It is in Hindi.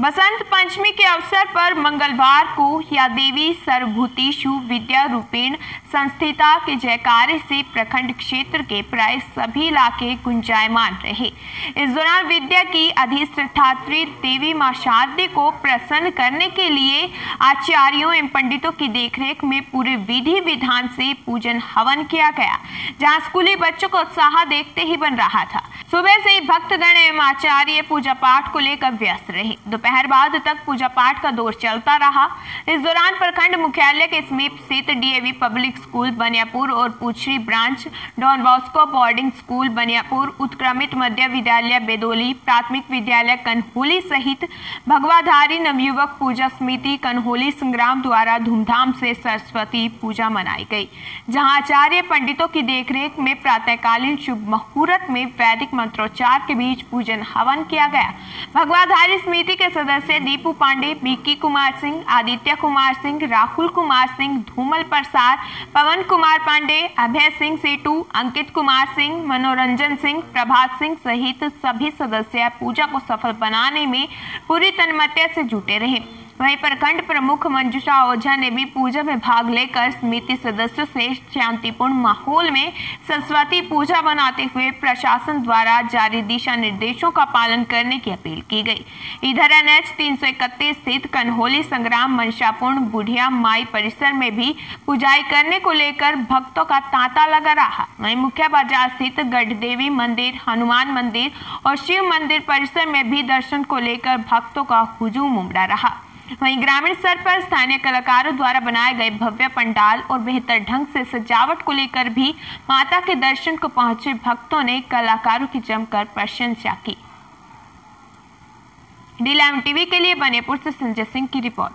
बसंत पंचमी के अवसर पर मंगलवार को या देवी सर्वभूतिषु विद्या रूपेण संस्थिता के जयकारे से प्रखंड क्षेत्र के प्राय सभी इलाके गुंजायमान रहे। इस दौरान विद्या की अधिष्ठात्री देवी माँ शारदे को प्रसन्न करने के लिए आचार्यों एवं पंडितों की देखरेख में पूरे विधि विधान से पूजन हवन किया गया, जहाँ स्कूली बच्चों को उत्साह देखते ही बन रहा था। सुबह से ही भक्तगण एवं आचार्य पूजा पाठ को लेकर व्यस्त रहे। दोपहर बाद तक पूजा पाठ का दौर चलता रहा। इस दौरान प्रखंड मुख्यालय के समीप स्थित डीएवी पब्लिक स्कूल बनियापुर और Puchhari branch, Don Bosco boarding school Baniyapur, उत्क्रमित मध्य विद्यालय बेदोली, प्राथमिक विद्यालय कन्होली सहित भगवाधारी नवयुवक पूजा समिति कन्होली संग्राम द्वारा धूमधाम से सरस्वती पूजा मनाई गई, जहाँ आचार्य पंडितों की देखरेख में प्रातःकालीन शुभ मुहूर्त में वैदिक मंत्रोच्चार के बीच पूजन हवन किया गया। भगवाधारी समिति के सदस्य दीपू पांडे बीकी कुमार सिंह, आदित्य कुमार सिंह, राहुल कुमार सिंह, धूमल प्रसाद, पवन कुमार पांडे, अभय सिंह सेटू, अंकित कुमार सिंह, मनोरंजन सिंह, प्रभात सिंह सहित सभी सदस्य पूजा को सफल बनाने में पूरी तन्मयता से जुटे रहे। वहीं प्रखंड प्रमुख मंजुषा ओझा ने भी पूजा में भाग लेकर समिति सदस्यों से शांतिपूर्ण माहौल में सरस्वती पूजा बनाते हुए प्रशासन द्वारा जारी दिशा निर्देशों का पालन करने की अपील की गई। इधर एन एच तीन स्थित कन्होली संग्राम मंशापूर्ण बुढ़िया माई परिसर में भी पुजाई करने को लेकर भक्तों का तांता लगा रहा। वही मुख्य बाज़ार स्थित गढ़देवी मंदिर, हनुमान मंदिर और शिव मंदिर परिसर में भी दर्शन को लेकर भक्तों का हुजूम उमड़ा रहा। वहीं ग्रामीण स्तर पर स्थानीय कलाकारों द्वारा बनाए गए भव्य पंडाल और बेहतर ढंग से सजावट को लेकर भी माता के दर्शन को पहुँचे भक्तों ने कलाकारों की जमकर प्रशंसा की। डी टीवी के लिए बनेपुर से संजय सिंह की रिपोर्ट।